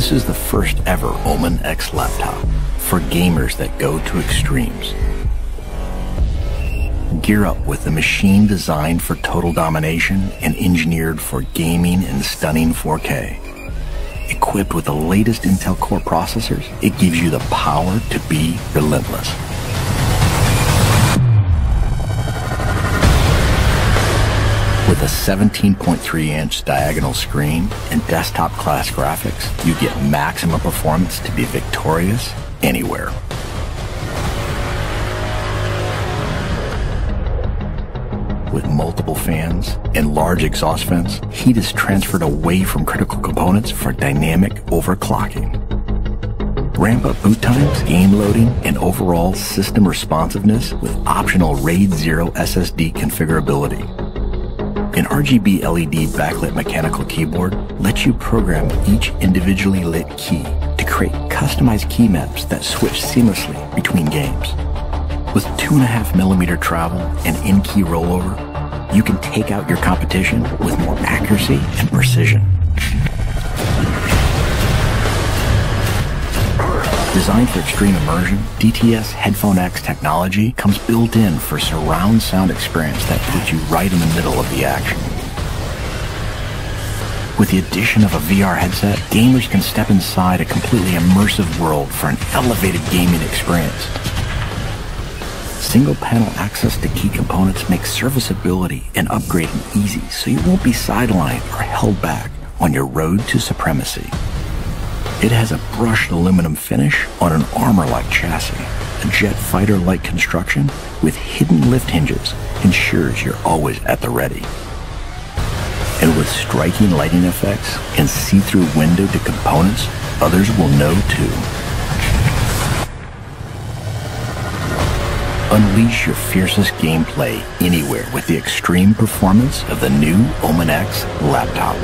This is the first ever Omen X laptop for gamers that go to extremes. Gear up with a machine designed for total domination and engineered for gaming in stunning 4K. Equipped with the latest Intel Core processors, it gives you the power to be relentless. With a 17.3 inch diagonal screen and desktop class graphics, you get maximum performance to be victorious anywhere. With multiple fans and large exhaust vents, heat is transferred away from critical components for dynamic overclocking. Ramp up boot times, game loading, and overall system responsiveness with optional RAID 0 SSD configurability. An RGB LED backlit mechanical keyboard lets you program each individually lit key to create customized key maps that switch seamlessly between games. With 2.5 millimeter travel and n-key rollover, you can take out your competition with more accuracy and precision. Designed for extreme immersion, DTS Headphone X technology comes built in for surround sound experience that puts you right in the middle of the action. With the addition of a VR headset, gamers can step inside a completely immersive world for an elevated gaming experience. Single panel access to key components makes serviceability and upgrading easy so you won't be sidelined or held back on your road to supremacy. It has a brushed aluminum finish on an armor-like chassis. A jet fighter-like construction with hidden lift hinges ensures you're always at the ready. And with striking lighting effects and see-through window to components, others will know too. Unleash your fiercest gameplay anywhere with the extreme performance of the new Omen X laptop.